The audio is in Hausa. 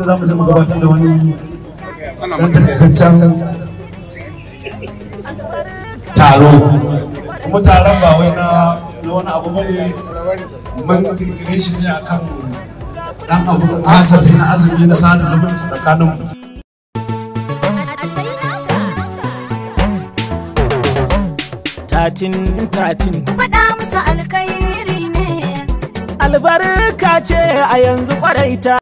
inda za mu je mu gabatar da wani dan takaitaccen taro. Kuma taron ba wai na wani abu ba ne. Mun kirkire shi ne akan dan abu hasafi na azumi na sada zumunci tsakanin tatin tatin. Faɗa musu alkhairi ne. Albarka ce a yanzu ƙwarai ta.